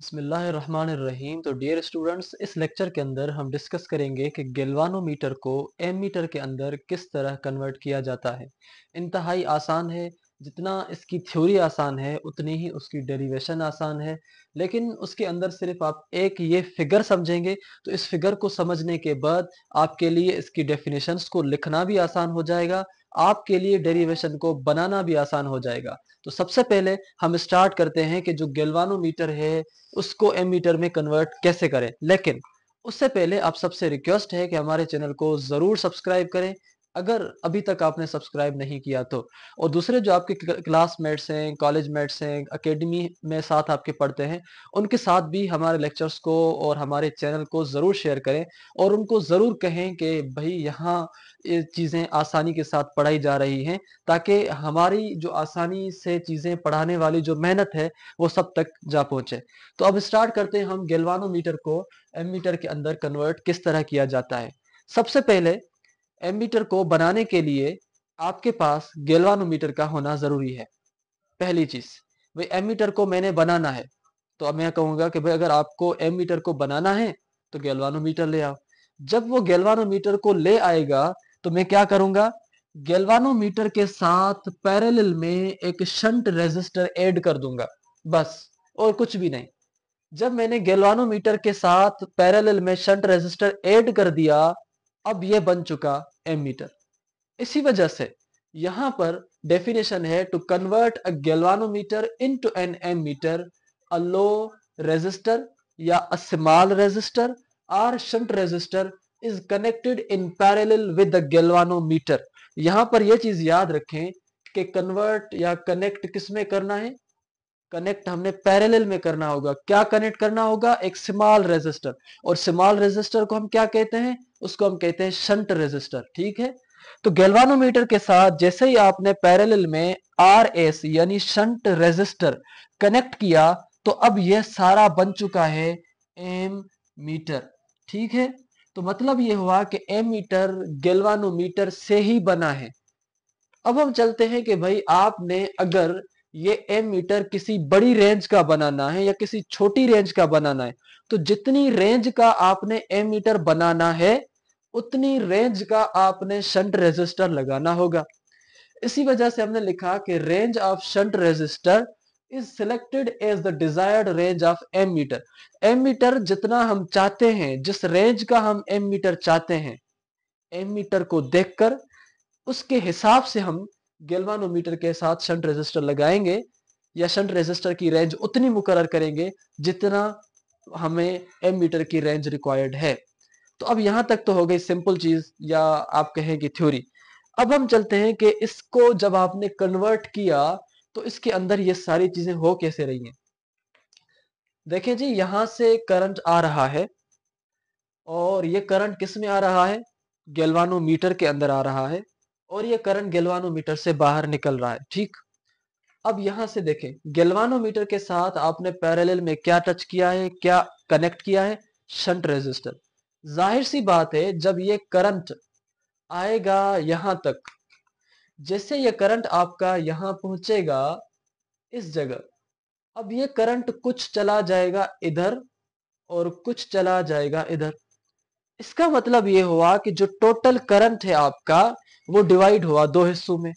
बिस्मिल्लाहिर्रहमानिर्रहीम। तो dear students इस लेक्चर के अंदर हम डिस्कस करेंगे कि गेल्वानोमीटर को एम मीटर के अंदर किस तरह कन्वर्ट किया जाता है। इंतहाई आसान है, जितना इसकी थ्योरी आसान है, उतनी ही उसकी डेरिवेशन आसान है। लेकिन उसके अंदर सिर्फ़ आप एक ये फिगर समझेंगे तो इस फिगर को समझने के बाद आपके लिए इसकी डेफिनेशंस को लिखना भी आसान हो जाएगा। आपके लिए डेरिवेशन को बनाना भी आसान हो जाएगा। तो सबसे पहले हम स्टार्ट करते हैं कि जो गेल्वानोमीटर है, उसको एम मीटर में कन्वर्ट कैसे करें। लेकिन, उससे पहले आप सबसे रिक्वेस्ट है कि हमारे चैनल को ज़रूर सब्सक्राइब करें। अगर अभी तक आपने सब्सक्राइब नहीं किया तो। और दूसरे जो आपके क्लासमेट्स हैं कॉलेज मेट्स हैं एकेडमी में साथ आपके पढ़ते हैं, उनके साथ भी हमारे लेक्चर्स को और हमारे चैनल को ज़रूर शेयर करें और उनको ज़रूर कहें कि भाई यहाँ ये चीज़ें आसानी के साथ पढ़ाई जा रही हैं ताकि हमारी जो आसानी से चीज़ें पढ़ाने वाली जो मेहनत है वो सब तक जा पहुँचे। तो अब स्टार्ट करते हैं हम गेलवानोमीटर को एम के अंदर कन्वर्ट किस तरह किया जाता है। सबसे पहले एमीटर को बनाने के लिए आपके पास गेलवानोमीटर का होना ज़रूरी है। पहली चीज़, भाई एमीटर को मैंने बनाना है। तो अब मैं कहूँगा कि भाई अगर आपको एमीटर को बनाना है तो गेलवानोमीटर ले आओ। जब वो गेलवानोमीटर को ले आएगा तो मैं क्या करूँगा? गेलवानोमीटर के साथ पैरेलल में एक शंट रेजिस्टर ऐड कर दूँगा। बस, और कुछ भी नहीं। जब मैंने गेलवानोमीटर के साथ पैरेलल में शंट रेजिस्टर ऐड कर दिया अब यह बन चुका एम मीटर। इसी वजह से यहाँ पर डेफिनेशन है to convert a galvanometer into an ammeter a low resistor या a small resistor or shunt resistor is connected in parallel with the galvanometer यहाँ पर यह चीज़ याद रखें कि कन्वर्ट या कनेक्ट किसमें करना है? कनेक्ट हमने पैरेलल में करना होगा। क्या कनेक्ट करना होगा? एक स्मॉल रेजिस्टर और स्मॉल रेजिस्टर को हम क्या कहते हैं? उसको हम कहते हैं शंट रेजिस्टर, ठीक है? तो गैल्वानोमीटर के साथ जैसे ही आपने पैरेलल में आर एस यानी शंट रेजिस्टर कनेक्ट किया तो अब यह सारा बन चुका है एम मीटर, ठीक है? तो मतलब यह हुआ कि एम मीटर गैल्वानोमीटर से ही बना है। अब हम चलते हैं कि भाई आपने अगर ये एम मीटर किसी बड़ी रेंज का बनाना है या किसी छोटी रेंज का बनाना है। तो जितनी रेंज का आपने एम मीटर बनाना है, उतनी रेंज का आपने शंट रेजिस्टर लगाना होगा। इसी वजह से हमने लिखा कि range of shunt resistor is selected as the desired range of ammeter ammeter जितना हम चाहते हैं, जिस रेंज का हम एम मीटर चाहते हैं एम मीटर को देखकर, उसके हिसाब से हम गेल्वानोमीटर के साथ शंट रेजिस्टर लगाएँगे या शंट रेजिस्टर की रेंज उतनी मुकर करेंगे जितना हमें एम मीटर की रेंज रिक्वायर्ड है। तो अब यहाँ तक तो हो गई सिंपल चीज़ या आप कहें कि थ्योरी अब हम चलते हैं कि इसको जब आपने कन्वर्ट किया तो इसके अंदर ये सारी चीज़ें हो कैसे रही हैं? देखें जी, यहाँ से करंट आ रहा है और ये करंट किसमें आ रहा है? गेलवानोमीटर के अंदर आ रहा है। और ये करंट गेलवानोमीटर से बाहर निकल रहा है, ठीक? अब यहाँ से देखें, गेलवानोमीटर के साथ आपने पैरेलल में क्या टच किया है, क्या कनेक्ट किया है? Shunt resistor. ज़ाहिर सी बात है, जब ये करंट आएगा यहाँ तक, जैसे ये करंट आपका यहाँ पहुंचेगा इस जगह, अब ये करंट कुछ चला जाएगा इधर और कुछ चला जाएगा इधर। इसका मतलब ये हुआ कि जो टोटल करंट है आपका वो डिवाइड हुआ दो हिस्सों में।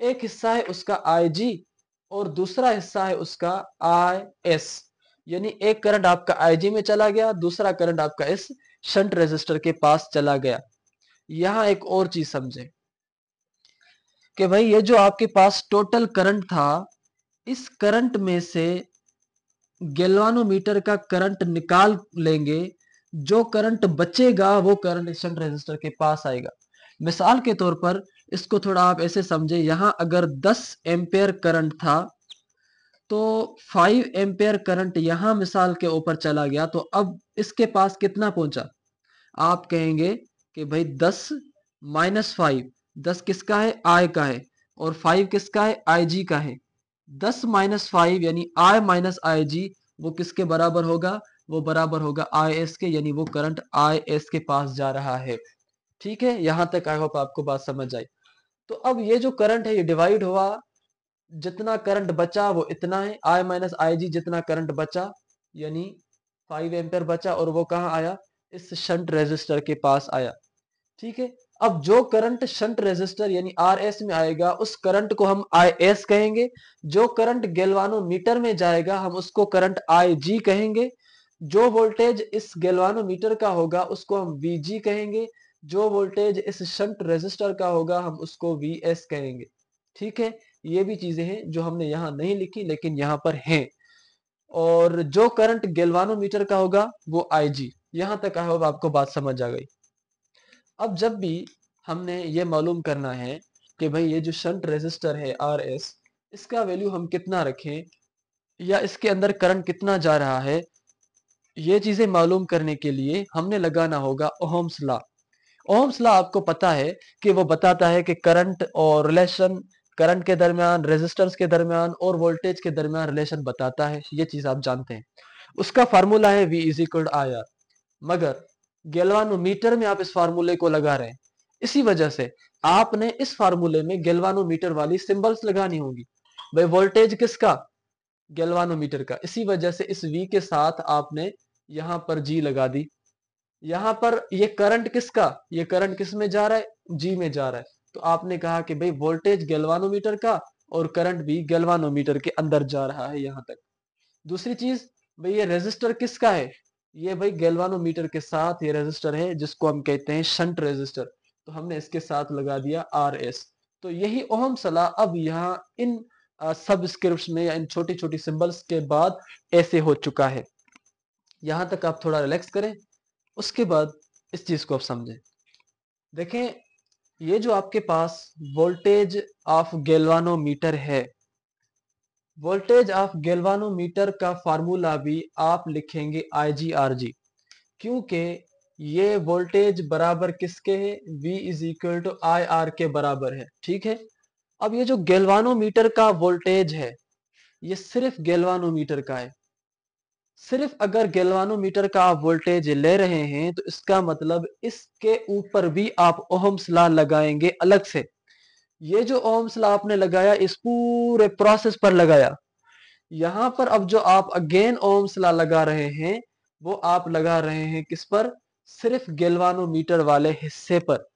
एक हिस्सा है उसका आई जी और दूसरा हिस्सा है उसका आई एस यानी एक करंट आपका आई जी में चला गया, दूसरा करंट आपका इस शंट रेजिस्टर के पास चला गया। यहाँ एक और चीज़ समझे कि भाई ये जो आपके पास टोटल करंट था, इस करंट में से गेलवानोमीटर का करंट निकाल लेंगे, जो करंट बचेगा वो करंट शंट रेजिस्टर के पास आएगा। मिसाल के तौर पर इसको थोड़ा आप ऐसे समझे, यहाँ अगर 10 एम्पेयर करंट था तो 5 एम्पेयर करंट यहाँ मिसाल के ऊपर चला गया तो अब इसके पास कितना पहुँचा? आप कहेंगे कि भाई 10 माइनस फाइव दस किसका है? आय का है, और 5 किसका है? आई जी का है। 10 माइनस फाइव यानी आई माइनस आई जी वो किसके बराबर होगा? वो बराबर होगा आई एस के, यानी वो करंट आई एस के पास जा रहा है। ठीक है, यहाँ तक आई होप आपको बात समझ आई। तो अब ये जो करंट है, ये डिवाइड हुआ, जितना करंट बचा वो इतना है। आई माइनस आई जी जितना करंट बचा, यानी फाइव एम्पेयर बचा और वो कहाँ आया? इस शंट रेजिस्टर के पास आया। ठीक है, अब जो करंट शंट रेजिस्टर यानी आर एस में आएगा, उस करंट को हम आई एस कहेंगे। जो करंट गेलवानोमीटर में जाएगा, हम उसको करंट आई जी कहेंगे। जो वोल्टेज इस गेलवानोमीटर का होगा, उसको हम वी जी कहेंगे। जो वोल्टेज इस शंट रेजिस्टर का होगा, हम उसको वी एस कहेंगे। ठीक है? ये भी चीज़ें हैं जो हमने यहाँ नहीं लिखी, लेकिन यहाँ पर हैं। और जो करंट गेलवानोमीटर का होगा, वो आई जी यहाँ तक आई आपको बात समझ आ गई। अब जब भी हमने ये मालूम करना है कि भाई ये जो शंट रेजिस्टर है आर एस इसका वैल्यू हम कितना रखें, या इसके अंदर करंट कितना जा रहा है, ये चीज़ें मालूम करने के लिए हमने लगाना होगा ओहम्स लॉ ओहम्स लॉ आपको पता है कि वो बताता है कि करंट और रिलेशन, करंट के दरमियान रेजिस्टेंस के दरमियान और वोल्टेज के दरमियान रिलेशन बताता है। ये चीज़ आप जानते हैं। उसका फार्मूला है V is equal I R मगर गेलवानोमीटर में आप इस फार्मूले को लगा रहे हैं। इसी वजह से आपने इस फार्मूले में गेलवानोमीटर वाली सिंबल्स लगानी होगी। भाई वोल्टेज किसका? गेलवानोमीटर का। इसी वजह से इस वी के साथ आपने यहाँ पर जी लगा दी। यहाँ पर ये करंट किसका? ये करंट किसमें जा रहा है? जी में जा रहा है। तो आपने कहा कि भाई वोल्टेज गेलवानोमीटर का और करंट भी गेलवानोमीटर के अंदर जा रहा है यहाँ तक। दूसरी चीज़, भाई ये रेजिस्टर किसका है? ये भाई गेलवानोमीटर के साथ ये रेजिस्टर है, जिसको हम कहते हैं शंट रेजिस्टर तो हमने इसके साथ लगा दिया आर एस तो यही ओहम सलाह अब यहाँ इन सब स्क्रिप्ट में या इन छोटी छोटी सिंबल्स के बाद ऐसे हो चुका है। यहाँ तक आप थोड़ा रिलैक्स करें। उसके बाद इस चीज़ को आप समझें। देखें, ये जो आपके पास वोल्टेज ऑफ़ गेलवानोमीटर है वोल्टेज ऑफ़ गेलवानोमीटर का फार्मूला भी आप लिखेंगे आई जी आर जी क्योंकि ये वोल्टेज बराबर किसके है? V is equal to I R के बराबर है, ठीक है? अब ये जो गेलवानोमीटर का वोल्टेज है, ये सिर्फ़ गेलवानोमीटर का है। सिर्फ़ अगर गेलवानोमीटर का आप वोल्टेज ले रहे हैं तो इसका मतलब इसके ऊपर भी आप ओहम्स ला लगाएँगे अलग से। ये जो ओम्स ला आपने लगाया, इस पूरे प्रोसेस पर लगाया। यहाँ पर अब जो आप अगेन ओम्स ला लगा रहे हैं, वो आप लगा रहे हैं किस पर? सिर्फ़ गेलवानोमीटर वाले हिस्से पर।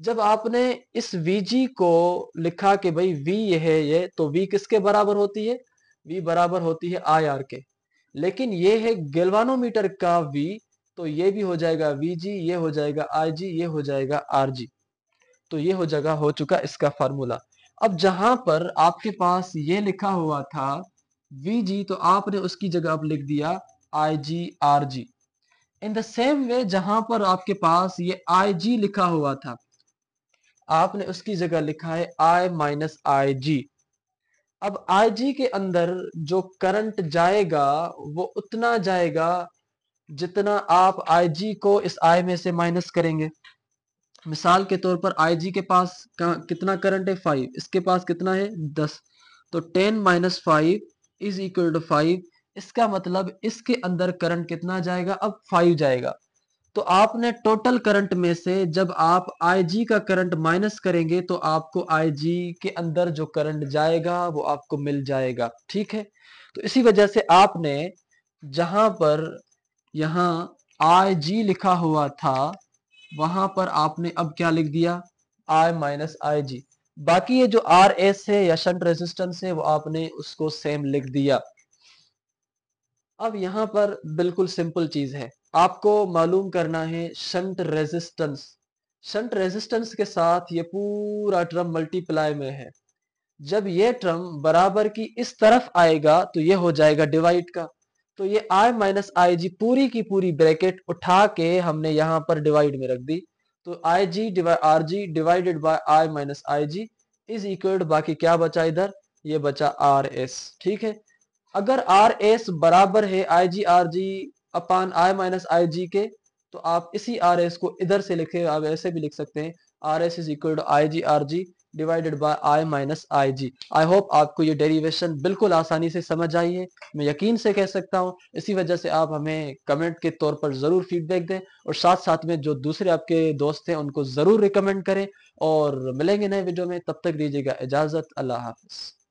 जब आपने इस वीजी को लिखा कि भाई वी ये है, ये तो वी किसके बराबर होती है? वी बराबर होती है आई आर के लेकिन ये है गेलवानोमीटर का वी तो ये भी हो जाएगा वी जी ये हो जाएगा आई जी ये हो जाएगा आर जी तो ये हो जगह हो चुका इसका फार्मूला अब जहाँ पर आपके पास ये लिखा हुआ था वी जी तो आपने उसकी जगह अब लिख दिया I G R G in the same way जहाँ पर आपके पास ये आई जी लिखा हुआ था, आपने उसकी जगह लिखा है आई माइनस आई जी अब आई जी के अंदर जो करंट जाएगा, वो उतना जाएगा जितना आप आई जी को इस आई में से माइनस करेंगे। मिसाल के तौर पर आई जी के पास कितना करंट है? फाइव। इसके पास कितना है? दस। तो ten minus five is equal to five. इसका मतलब इसके अंदर करंट कितना जाएगा? अब फाइव जाएगा। तो आपने टोटल करंट में से जब आप IG का करंट माइनस करेंगे तो आपको IG के अंदर जो करंट जाएगा, वो आपको मिल जाएगा। ठीक है? तो इसी वजह से आपने जहाँ पर यहाँ IG लिखा हुआ था, वहाँ पर आपने अब क्या लिख दिया? आई माइनस आई जी बाकी ये जो आर एस है या शंट रेजिस्टेंस है, वो आपने उसको सेम लिख दिया। अब यहाँ पर बिल्कुल सिंपल चीज़ है। आपको मालूम करना है शंट रेजिस्टेंस। शंट रेजिस्टेंस के साथ ये पूरा ट्रम मल्टीप्लाई में है। जब ये ट्रम बराबर की इस तरफ़ आएगा तो ये हो जाएगा डिवाइड का। तो ये आई माइनस आई जी पूरी की पूरी ब्रैकेट उठा के हमने यहाँ पर डिवाइड में रख दी। तो I G R G divided by I minus I G is equal बाकी क्या बचा इधर? ये बचा आर एस ठीक है? अगर आर एस बराबर है आई G R ji upon I minus I जी के तो आप इसी आर एस को इधर से लिखे, आप ऐसे भी लिख सकते हैं R S is equal to I G R G divided by I minus I G I hope आपको ये डेरिवेशन बिल्कुल आसानी से समझ आई है। मैं यकीन से कह सकता हूँ, इसी वजह से आप हमें कमेंट के तौर पर ज़रूर फीडबैक दें और साथ साथ में जो दूसरे आपके दोस्त हैं, उनको ज़रूर रिकमेंड करें और मिलेंगे नए वीडियो में, तब तक दीजिएगा इजाज़त, अल्लाह हाफिज़।